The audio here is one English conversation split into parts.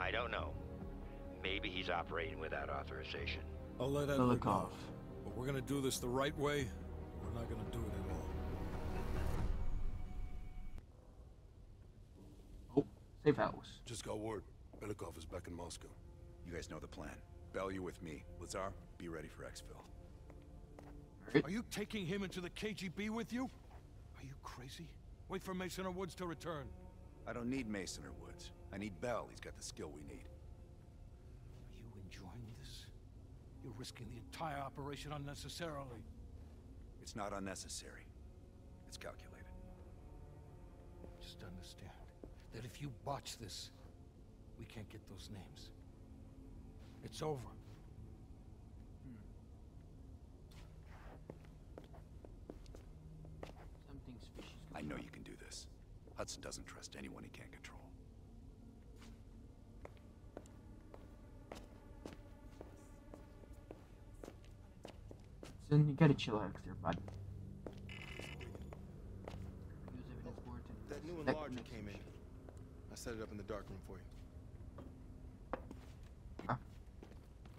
I don't know. Maybe he's operating without authorization. I'll let Adler Belikov. know. But we're gonna do this the right way. We're not gonna do it at all. Oh, safe house. Just got word. Belikov is back in Moscow. You guys know the plan. Bell, you with me. Lazar, be ready for exfil. Alright. Are you taking him into the KGB with you? Are you crazy? Wait for Mason or Woods to return. I don't need Mason or Woods. I need Bell. He's got the skill we need. Are you enjoying this? You're risking the entire operation unnecessarily. It's not unnecessary. It's calculated. Just understand that if you botch this, we can't get those names. It's over. Something's fishy. I know you can do this. Hudson doesn't trust anyone he can't control. Then you gotta chill out there, bud. Use evidence board to That new select enlarger came in. I set it up in the dark room for you.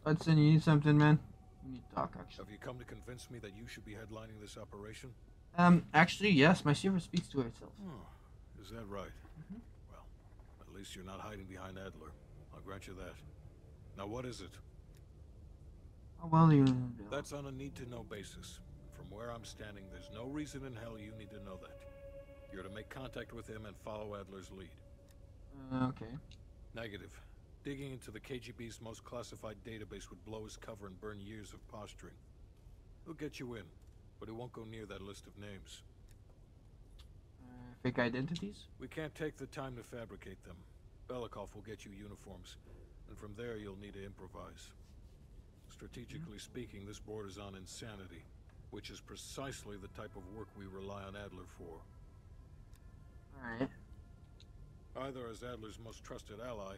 Hudson, you need something, man? We need to talk, actually. Have you come to convince me that you should be headlining this operation? Um, actually, yes. My server speaks to itself. Oh, is that right? Well, at least you're not hiding behind Adler. I'll grant you that. Now, what is it? How well you? That's on a need-to-know basis. From where I'm standing, there's no reason in hell you need to know that. You're to make contact with him and follow Adler's lead. Uh, okay. Negative. Digging into the KGB's most classified database would blow his cover and burn years of posturing. He'll get you in, but he won't go near that list of names. Fake identities. We can't take the time to fabricate them. Belikov will get you uniforms, and from there you'll need to improvise. Strategically mm-hmm. speaking, this borders on insanity, which is precisely the type of work we rely on Adler for. All right. Either as Adler's most trusted ally,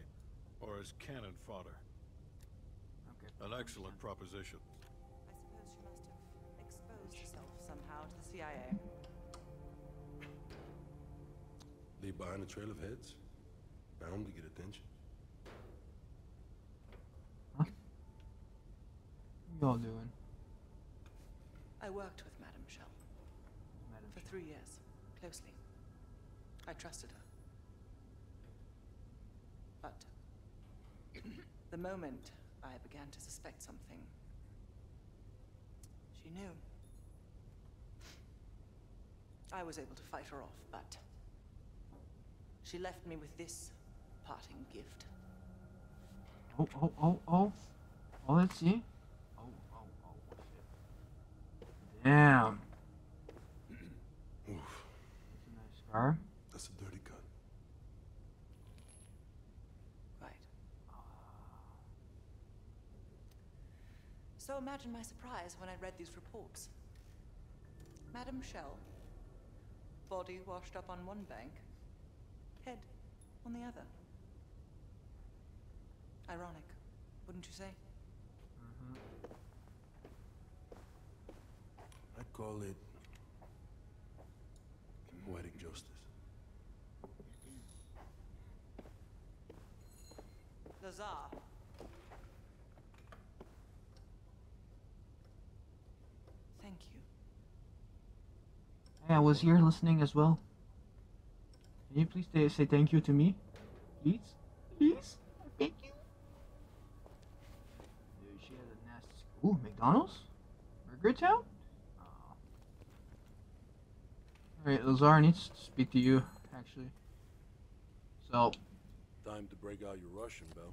or as cannon fodder. Okay. An excellent proposition. I suppose she must have exposed herself somehow to the CIA. Leave behind a trail of heads. Bound to get attention. Huh? What y'all doing? I worked with Madame Shell Madam for three years, closely. I trusted her. But the moment I began to suspect something, she knew. I was able to fight her off, but she left me with this parting gift. Oh, oh, oh, oh. Oh, let's see. Oh, oh, oh, what's it? Damn. Oof, That's a nice scar. that's a dirty cut. Right. So imagine my surprise when I read these reports. Madame Shell, body washed up on one bank, head on the other. Ironic, wouldn't you say? Mm-hmm. I'd call it poetic justice. Lazar. Thank you. Hey, I was here listening as well. Can you please say, say thank you to me? Please? Please? Thank you. Dude, she has a nasty... Ooh, McDonald's? Burger Town? Oh. Alright, Lazar needs to speak to you, actually. So, Time to break out your Russian, Bell.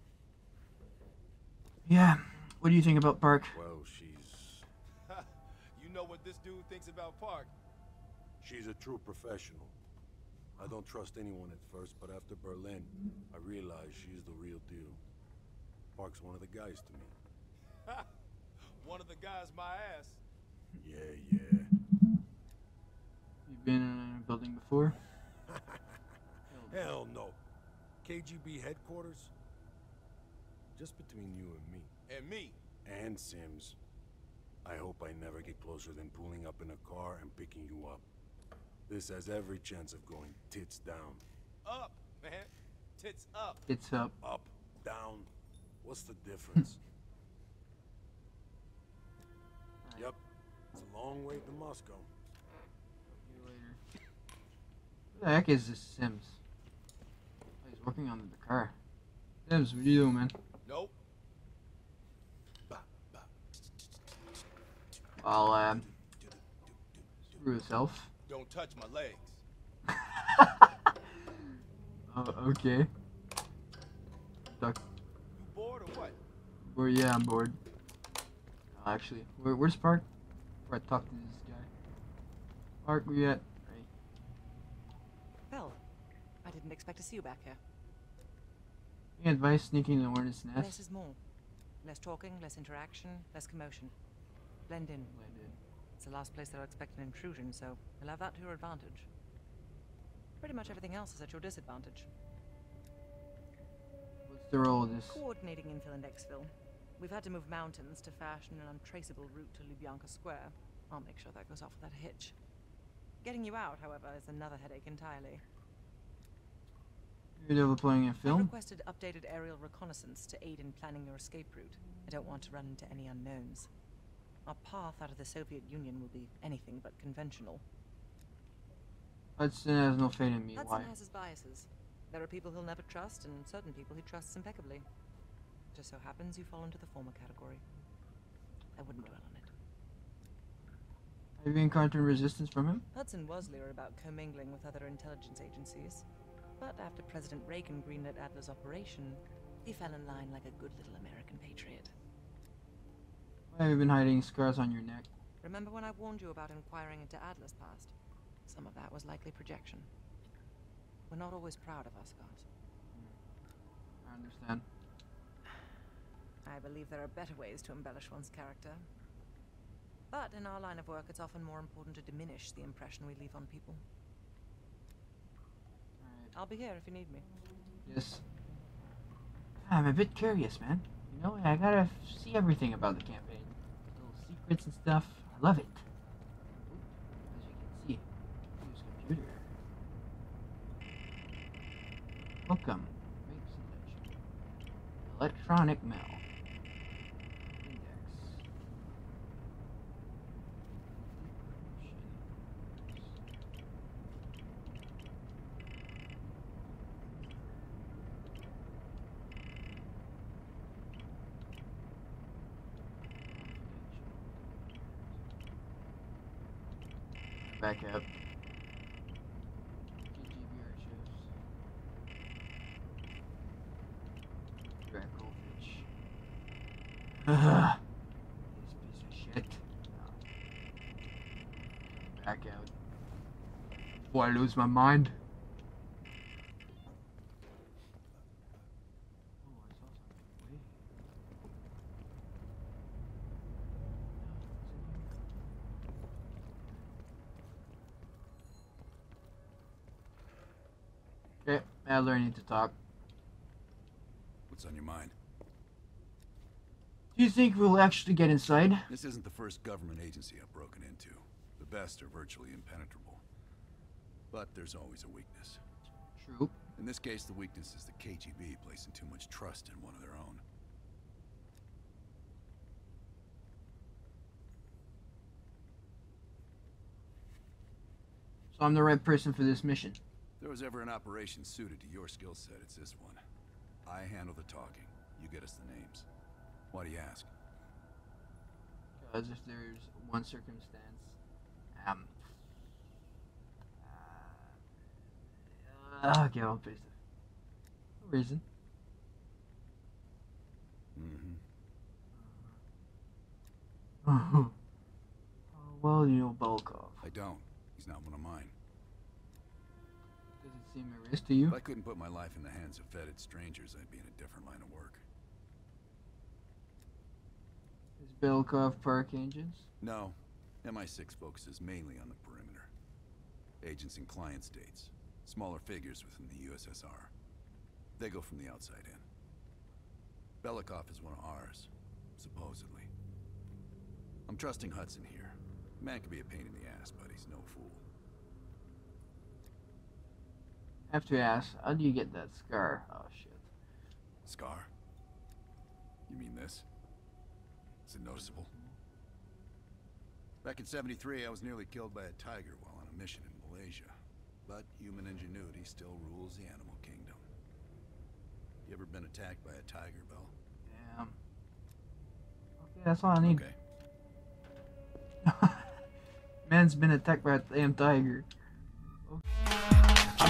yeah. What do you think about Park? Well, she's you know what this dude thinks about Park. she's a true professional. I don't trust anyone at first, but after Berlin, I realized she's the real deal. Park's one of the guys to me. One of the guys, my ass. Yeah, yeah. You've been in a building before? Hell no. KGB headquarters? Just between you and me. And me. And Sims. I hope I never get closer than pulling up in a car and picking you up. This has every chance of going tits down. Up, man. Tits up. It's up. Up, down. What's the difference? yep. It's a long way to Moscow. See you later. Who the heck is this Sims? Oh, he's working on the car. Sims, what are you doing, man? Nope. Bah, bah. I'll, um, screw himself. Don't touch my legs. Oh, okay. Duck. You bored or what? Well, yeah, I'm bored. Uh, actually, where, where's Park? Where I talk to this guy. Park, where you at? Right. Well, I didn't expect to see you back here. Any advice sneaking in the hornet's Less is more. Less talking, less interaction, less commotion. Blend in. Blend in. It's the last place they'll expect an intrusion, so you'll have that to your advantage. Pretty much everything else is at your disadvantage. What's the role of this? Coordinating infill and exfil. We've had to move mountains to fashion an untraceable route to Lubyanka Square. I'll make sure that goes off without a hitch. Getting you out, however, is another headache entirely. You're developing a I've film? requested updated aerial reconnaissance to aid in planning your escape route. I don't want to run into any unknowns. Our path out of the Soviet Union will be anything but conventional. Hudson has no faith in me. Hudson Why? has his biases. There are people he'll never trust, and certain people he trusts impeccably. It Just so happens you fall into the former category. I wouldn't dwell on it. Have you encountered resistance from him? Hudson was leery about commingling with other intelligence agencies, but after President Reagan greenlit Adler's operation, he fell in line like a good little American patriot. Why have you been hiding scars on your neck? Remember when I warned you about inquiring into Adler's past? Some of that was likely projection. We're not always proud of our scars. Hmm. I understand. I believe there are better ways to embellish one's character. But in our line of work, it's often more important to diminish the impression we leave on people. I'll be here if you need me. Yes. I'm a bit curious, man. You know, I gotta see everything about the campaign. Little secrets and stuff. I love it. As you can see, use computer. Welcome. Electronic mail. Back up. Ugh. This piece of shit. Back out. Before I lose my mind. Oh, I saw something. Wait. Okay, Adler, I need to talk. What's on your mind? Do you think we'll actually get inside? This isn't the first government agency I've broken into. The best are virtually impenetrable. But there's always a weakness. True. In this case, the weakness is the KGB placing too much trust in one of their own. So I'm the right person for this mission. If there was ever an operation suited to your skill set, it's this one. I handle the talking. You get us the names. Why do you ask? Because if there's one circumstance, um, uh, okay, I'll paste it. No reason. Mm-hmm. Well do you know Volkov? I don't. He's not one of mine. Seem a risk to you? If I couldn't put my life in the hands of vetted strangers, I'd be in a different line of work. Is Belikov Park engines. No. MI6 focuses mainly on the perimeter. Agents in client states. Smaller figures within the USSR. They go from the outside in. Belikov is one of ours, supposedly. I'm trusting Hudson here. Man can be a pain in the ass, but he's no fool. Have to ask, how do you get that scar? Oh shit. Scar? You mean this? Is it noticeable? Back in 73, I was nearly killed by a tiger while on a mission in Malaysia. But human ingenuity still rules the animal kingdom. You ever been attacked by a tiger, Bell? Damn. Okay, that's all I need. Okay. Man's been attacked by a damn tiger. I'm